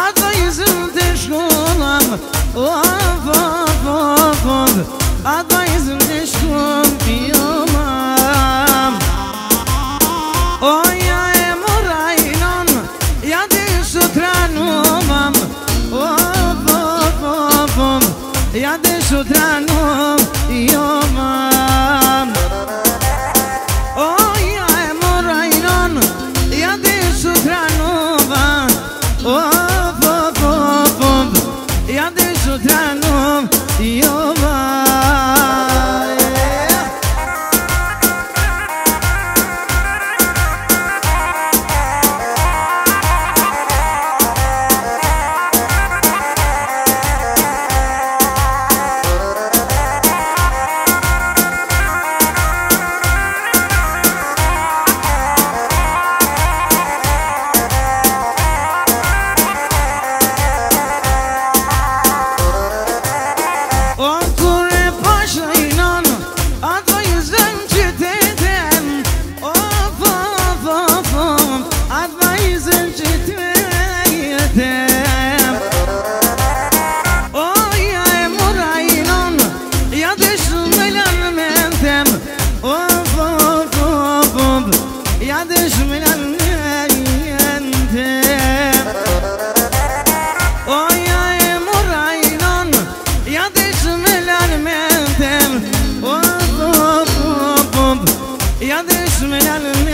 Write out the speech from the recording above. A të ajzëm të shkumë, o po po po A të ajzëm të shkumë, jo mam Oja e morajnon, ja të shumë kranë, jo mam Opo po po, ja të shumë kranë, jo mam اوف اوف اوف اوف يا دش من انت او يا مراينون يا دش من انت اوف اوف اوف يا دش من انت